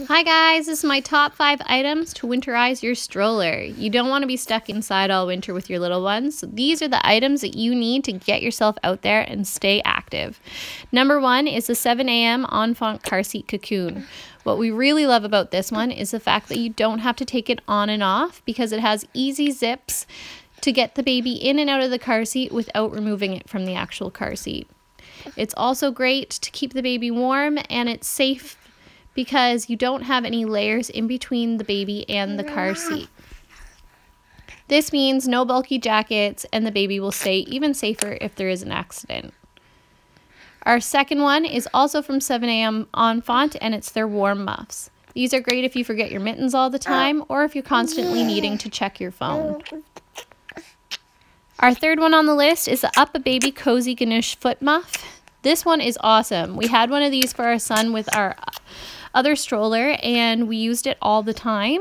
Hi guys, this is my top five items to winterize your stroller. You don't want to be stuck inside all winter with your little ones. So these are the items that you need to get yourself out there and stay active. Number one is the 7 a.m. Enfant car seat cocoon. What we really love about this one is the fact that you don't have to take it on and off because it has easy zips to get the baby in and out of the car seat without removing it from the actual car seat. It's also great to keep the baby warm and it's safe because you don't have any layers in between the baby and the car seat. This means no bulky jackets and the baby will stay even safer if there is an accident. Our second one is also from 7am Enfant and it's their warm muffs. These are great if you forget your mittens all the time or if you're constantly needing to check your phone. Our third one on the list is the UPPAbaby Cozy Ganoosh Foot Muff. This one is awesome. We had one of these for our son with our other stroller and we used it all the time.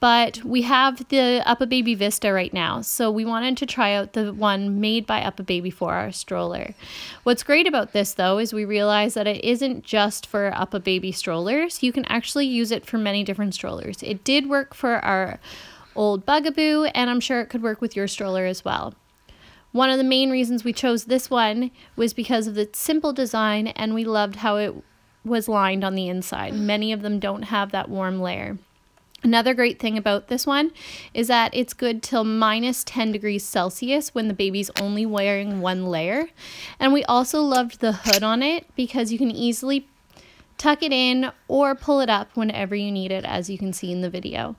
But we have the UPPAbaby Vista right now, so we wanted to try out the one made by UPPAbaby for our stroller. What's great about this though is we realize that it isn't just for UPPAbaby strollers. You can actually use it for many different strollers. It did work for our old Bugaboo, and I'm sure it could work with your stroller as well. One of the main reasons we chose this one was because of the simple design and we loved how it was lined on the inside. Many of them don't have that warm layer. Another great thing about this one is that it's good till minus 10 degrees Celsius when the baby's only wearing one layer. And we also loved the hood on it because you can easily tuck it in or pull it up whenever you need it as you can see in the video.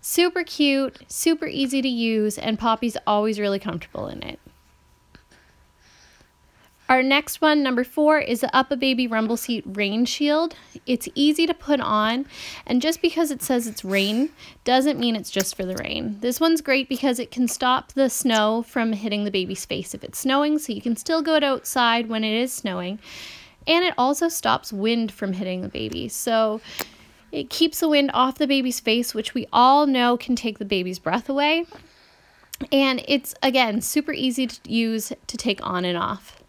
Super cute, super easy to use, and Poppy's always really comfortable in it. Our next one, number four, is the UPPAbaby Rumble Seat Rain Shield. It's easy to put on, and just because it says it's rain doesn't mean it's just for the rain. This one's great because it can stop the snow from hitting the baby's face if it's snowing, so you can still go outside when it is snowing. And it also stops wind from hitting the baby. So it keeps the wind off the baby's face, which we all know can take the baby's breath away. And it's, again, super easy to use to take on and off.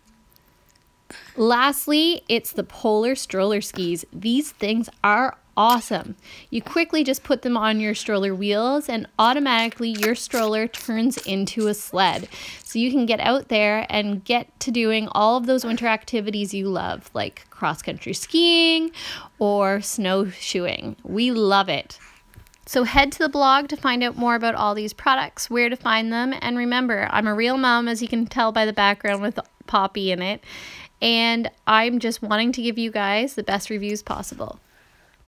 Lastly, it's the Polar Stroller Skis. These things are awesome. You quickly just put them on your stroller wheels and automatically your stroller turns into a sled. So you can get out there and get to doing all of those winter activities you love, like cross country skiing or snowshoeing. We love it. So head to the blog to find out more about all these products, where to find them, and remember, I'm a real mom, as you can tell by the background with Poppy in it, and I'm just wanting to give you guys the best reviews possible.